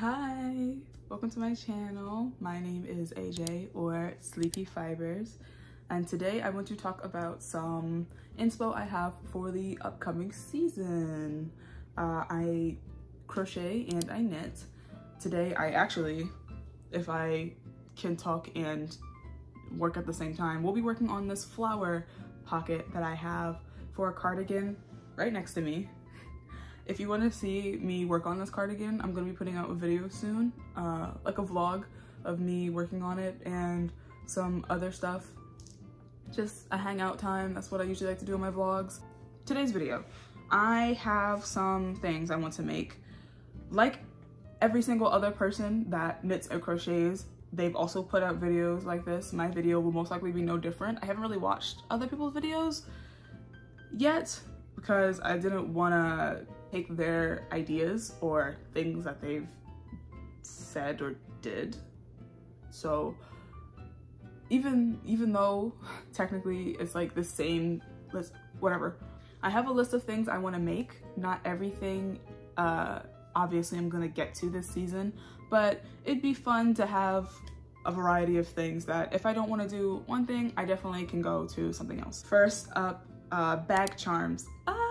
Hi, welcome to my channel. My name is AJ or Sleepy Fibers and today I want to talk about some inspo I have for the upcoming season. Uh, I crochet and I knit. Today I actually, if I can talk and work at the same time, we'll be working on this flower pocket that I have for a cardigan right next to me. If you want to see me work on this cardigan, I'm going to be putting out a video soon, uh, like a vlog of me working on it and some other stuff. Just a hangout time, that's what I usually like to do in my vlogs. Today's video, I have some things I want to make. Like every single other person that knits or crochets, they've also put out videos like this. My video will most likely be no different. I haven't really watched other people's videos yet because I didn't want to take their ideas or things that they've said or did. So even even though technically it's like the same list, whatever. I have a list of things I want to make. Not everything uh, obviously I'm gonna get to this season, but it'd be fun to have a variety of things that if I don't want to do one thing, I definitely can go to something else. First up, uh, bag charms. Ah,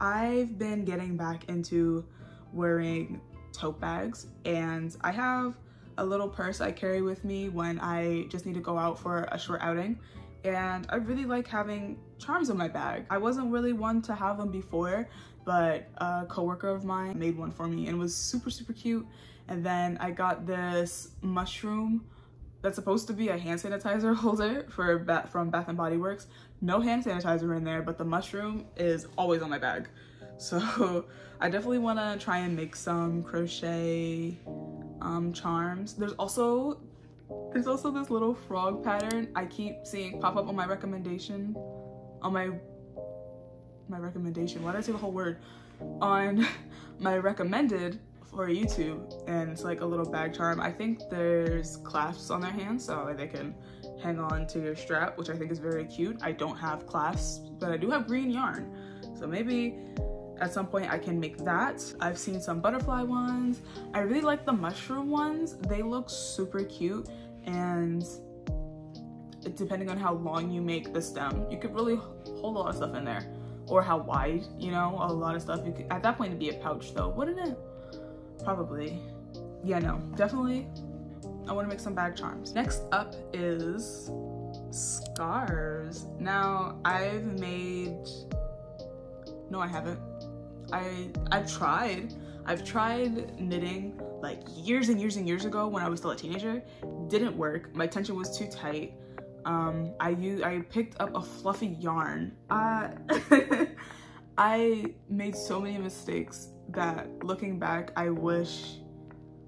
I've been getting back into wearing tote bags and I have a little purse I carry with me when I just need to go out for a short outing and I really like having charms in my bag. I wasn't really one to have them before, but a coworker of mine made one for me and it was super, super cute. And then I got this mushroom that's supposed to be a hand sanitizer holder for from Bath and Body Works. No hand sanitizer in there, but the mushroom is always on my bag. So I definitely want to try and make some crochet um, charms. There's also there's also this little frog pattern I keep seeing pop up on my recommendation on my my recommendation. Why did I say the whole word? On my recommended for YouTube and it's like a little bag charm. I think there's clasps on their hands so they can hang on to your strap, which I think is very cute. I don't have clasps, but I do have green yarn. So maybe at some point I can make that. I've seen some butterfly ones. I really like the mushroom ones. They look super cute and depending on how long you make the stem, you could really hold a lot of stuff in there or how wide, you know, a lot of stuff. You could, at that point it'd be a pouch though, wouldn't it? Probably. Yeah, no, definitely. I want to make some bag charms. Next up is scarves. Now I've made, no I haven't. I, I've tried. I've tried knitting like years and years and years ago when I was still a teenager. Didn't work. My tension was too tight. Um, I used, I picked up a fluffy yarn. Uh, I made so many mistakes that looking back, I wish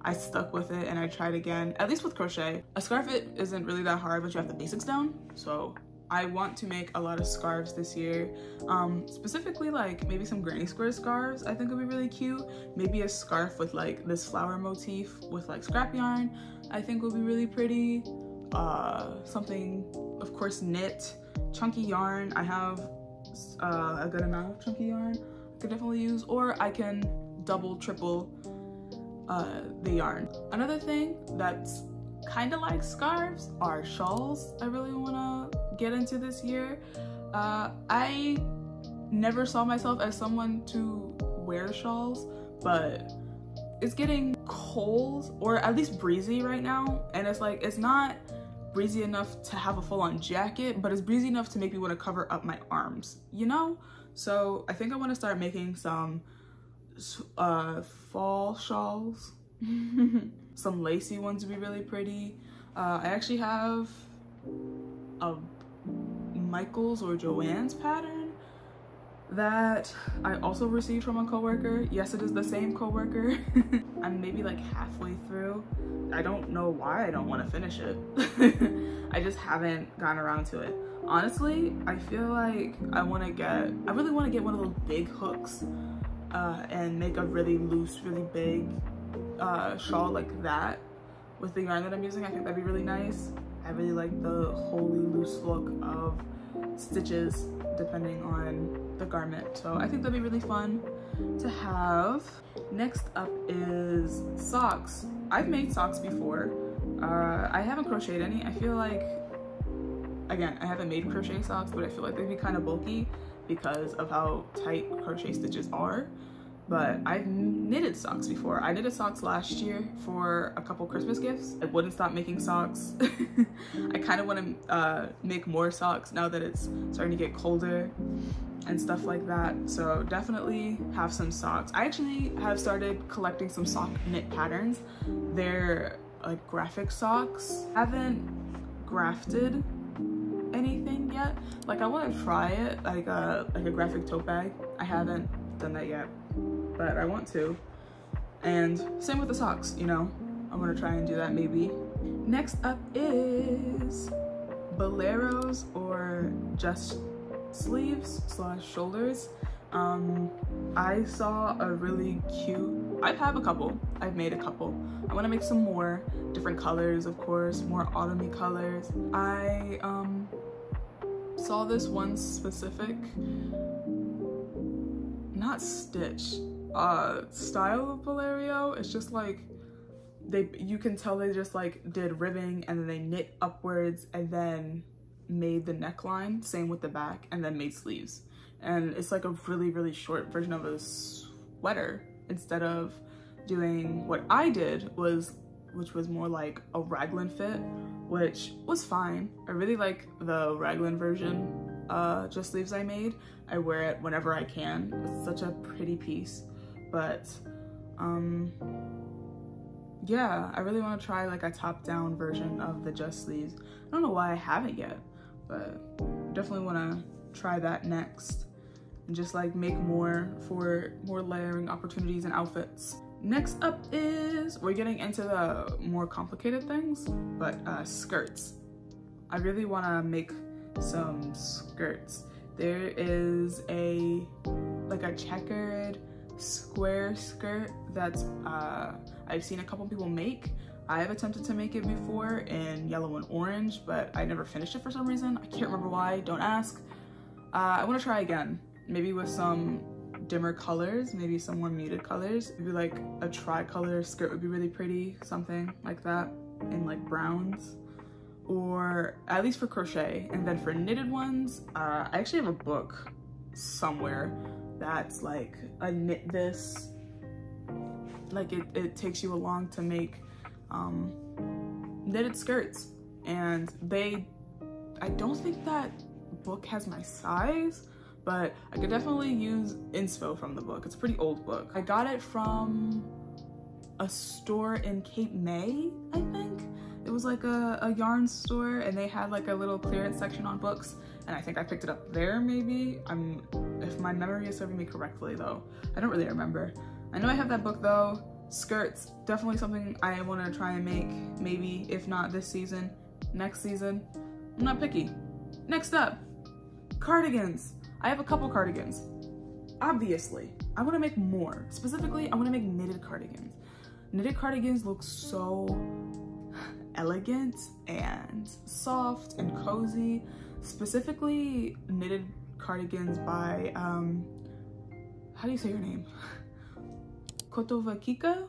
I stuck with it and I tried again, at least with crochet. A scarf it isn't really that hard, but you have the basics down. So I want to make a lot of scarves this year. Um, specifically like maybe some granny square scarves I think would be really cute. Maybe a scarf with like this flower motif with like scrap yarn I think would be really pretty. Uh, something, of course, knit, chunky yarn. I have uh, a good amount of chunky yarn I could definitely use or I can double, triple uh, the yarn. Another thing that's kind of like scarves are shawls I really want to get into this year. Uh, I never saw myself as someone to wear shawls, but it's getting cold or at least breezy right now. And it's like, it's not breezy enough to have a full-on jacket, but it's breezy enough to make me want to cover up my arms, you know? So I think I want to start making some uh, fall shawls. some lacy ones would be really pretty. Uh, I actually have a Michael's or Joann's pattern that I also received from a coworker. Yes, it is the same coworker. I'm maybe like halfway through. I don't know why I don't want to finish it. I just haven't gotten around to it. Honestly, I feel like I want to get, I really want to get one of those big hooks uh, and make a really loose, really big uh, shawl like that with the yarn that I'm using. I think that'd be really nice. I really like the wholly loose look of stitches depending on the garment. So I think that'd be really fun. to have. Next up is socks. I've made socks before. Uh, I haven't crocheted any. I feel like, again, I haven't made crochet socks, but I feel like they'd be kind of bulky because of how tight crochet stitches are but I've knitted socks before. I knitted socks last year for a couple Christmas gifts. I wouldn't stop making socks. I kind of want to uh, make more socks now that it's starting to get colder and stuff like that. So definitely have some socks. I actually have started collecting some sock knit patterns. They're like graphic socks. I haven't grafted anything yet. Like I want to try it, like a, like a graphic tote bag. I haven't done that yet but I want to. And same with the socks, you know, I'm gonna try and do that maybe. Next up is boleros or just sleeves slash shoulders. Um, I saw a really cute, I have a couple, I've made a couple. I wanna make some more, different colors of course, more autumny colors. I um, saw this one specific, not stitch, uh, style of Bolero. It's just like they you can tell they just like did ribbing and then they knit upwards and then made the neckline. Same with the back and then made sleeves. And it's like a really really short version of a sweater instead of doing what I did was which was more like a raglan fit which was fine. I really like the raglan version uh just sleeves I made. I wear it whenever I can. It's such a pretty piece but um yeah i really want to try like a top down version of the just sleeves i don't know why i haven't yet but definitely want to try that next and just like make more for more layering opportunities and outfits next up is we're getting into the more complicated things but uh skirts i really want to make some skirts there is a like a checkered square skirt that's uh, I've seen a couple people make. I have attempted to make it before in yellow and orange, but I never finished it for some reason. I can't remember why, don't ask. Uh, I wanna try again, maybe with some dimmer colors, maybe some more muted colors. Maybe like a tricolor skirt would be really pretty, something like that, in like browns. Or at least for crochet. And then for knitted ones, uh, I actually have a book somewhere that's like a knit this like it, it takes you along to make um, knitted skirts and they I don't think that book has my size but I could definitely use inspo from the book it's a pretty old book I got it from a store in Cape May I think it was like a, a yarn store and they had like a little clearance section on books and I think I picked it up there maybe. I'm, if my memory is serving me correctly though. I don't really remember. I know I have that book though. Skirts, definitely something I want to try and make. Maybe, if not this season, next season. I'm not picky. Next up, cardigans. I have a couple cardigans. Obviously, I want to make more. Specifically, I want to make knitted cardigans. Knitted cardigans look so elegant and soft and cozy specifically knitted cardigans by, um, how do you say your name? Kotovakika,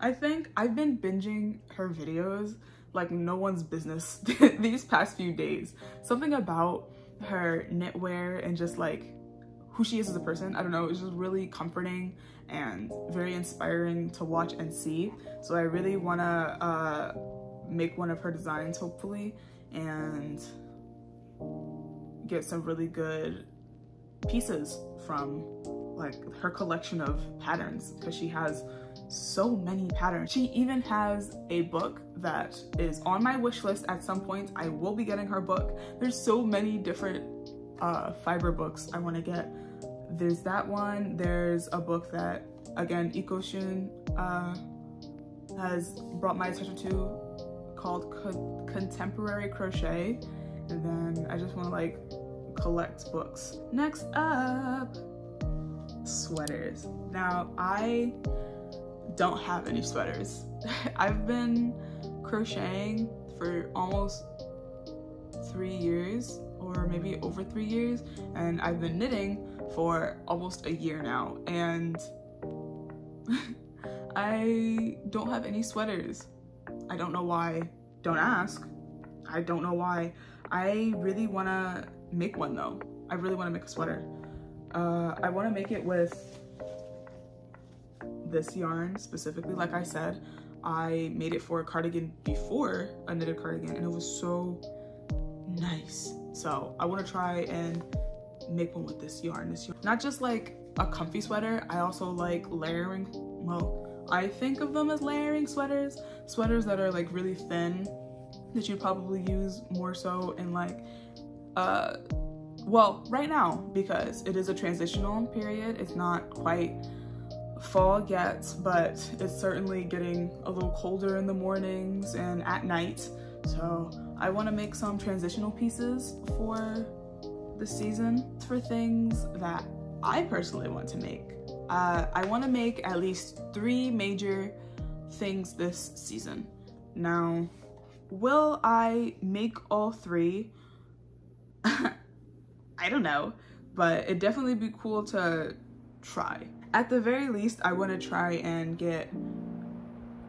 I think. I've been binging her videos like no one's business these past few days. Something about her knitwear and just like who she is as a person, I don't know, it's just really comforting and very inspiring to watch and see. So I really wanna uh, make one of her designs hopefully and get some really good pieces from like her collection of patterns because she has so many patterns. She even has a book that is on my wish list at some point. I will be getting her book. There's so many different uh, fiber books I want to get. There's that one. There's a book that, again, Ikoshun uh, has brought my attention to called Co Contemporary Crochet and then I just want to like collect books. Next up, sweaters. Now I don't have any sweaters. I've been crocheting for almost three years or maybe over three years and I've been knitting for almost a year now and I don't have any sweaters. I don't know why. Don't ask. I don't know why. I really want to make one though. I really want to make a sweater. Uh, I want to make it with this yarn specifically. Like I said, I made it for a cardigan before a knitted cardigan and it was so nice. So I want to try and make one with this yarn. This yarn. Not just like a comfy sweater, I also like layering, well, I think of them as layering sweaters. Sweaters that are like really thin that you'd probably use more so in like, uh, well, right now, because it is a transitional period, it's not quite fall yet, but it's certainly getting a little colder in the mornings and at night. So I want to make some transitional pieces for the season for things that I personally want to make. Uh, I want to make at least three major things this season. Now, will I make all three? I don't know, but it'd definitely be cool to try. At the very least, I want to try and get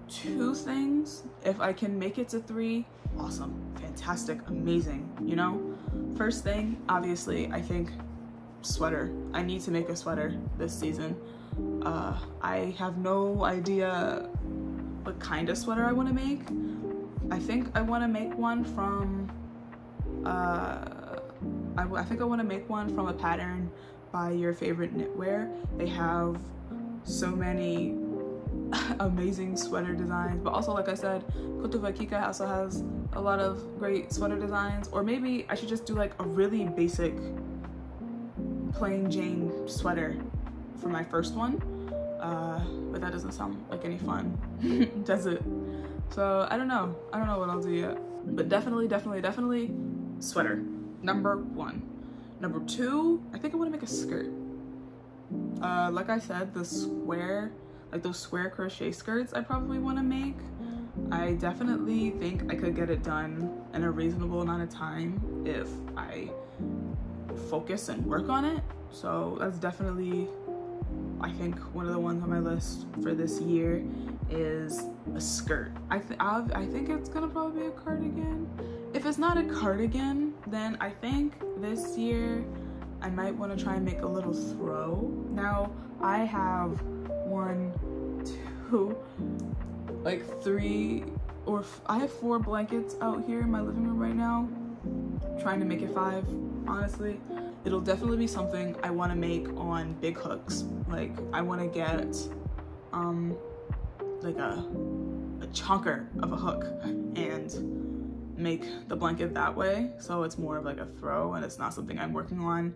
two things. If I can make it to three, awesome, fantastic, amazing, you know? First thing, obviously, I think sweater. I need to make a sweater this season. Uh, I have no idea what kind of sweater I want to make. I think I want to make one from, uh, I, I think I want to make one from a pattern by your favorite knitwear. They have so many amazing sweater designs but also like I said Kutovakika also has a lot of great sweater designs. Or maybe I should just do like a really basic plain Jane sweater for my first one. Uh, but that doesn't sound like any fun does it? So I don't know. I don't know what I'll do yet. But definitely definitely definitely sweater. Number one number two I think I want to make a skirt uh, like I said the square like those square crochet skirts I probably want to make. I definitely think I could get it done in a reasonable amount of time if I focus and work on it. So that's definitely, I think, one of the ones on my list for this year is a skirt. I, th I think it's gonna probably be a cardigan. If it's not a cardigan, then I think this year I might want to try and make a little throw. Now, I have one, two, like three, or I have four blankets out here in my living room right now. trying to make it five, honestly. It'll definitely be something I want to make on big hooks. Like I want to get um like a a chunker of a hook and make the blanket that way so it's more of like a throw and it's not something I'm working on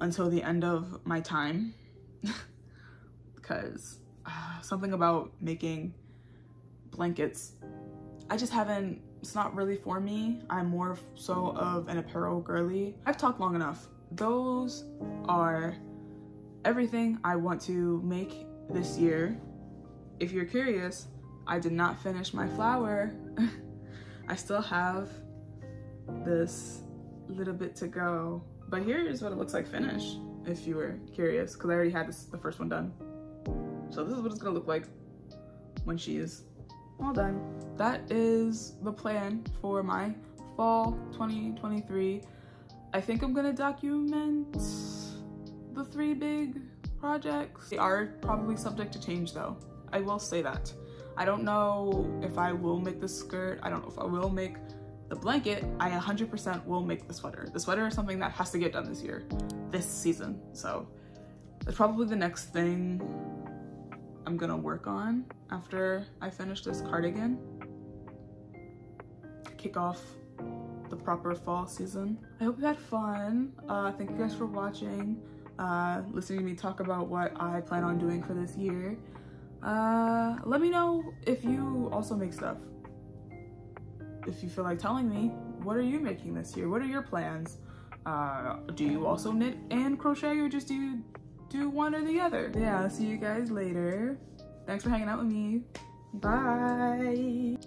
until the end of my time because uh, something about making blankets, I just haven't, it's not really for me. I'm more so of an apparel girly. I've talked long enough. Those are everything I want to make this year. If you're curious, I did not finish my flower. I still have this little bit to go. But here's what it looks like finished, if you were curious, because I already had this, the first one done. So this is what it's gonna look like when she is all done. That is the plan for my fall 2023. I think I'm gonna document the three big projects. They are probably subject to change though. I will say that. I don't know if I will make the skirt. I don't know if I will make the blanket. I 100% will make the sweater. The sweater is something that has to get done this year, this season. So it's probably the next thing I'm gonna work on after I finish this cardigan. Kick off the proper fall season. I hope you had fun. Uh, thank you guys for watching, uh, listening to me talk about what I plan on doing for this year. Uh, let me know if you also make stuff. If you feel like telling me, what are you making this year? What are your plans? Uh, do you also knit and crochet or just do you do one or the other. Yeah, I'll see you guys later. Thanks for hanging out with me. Bye.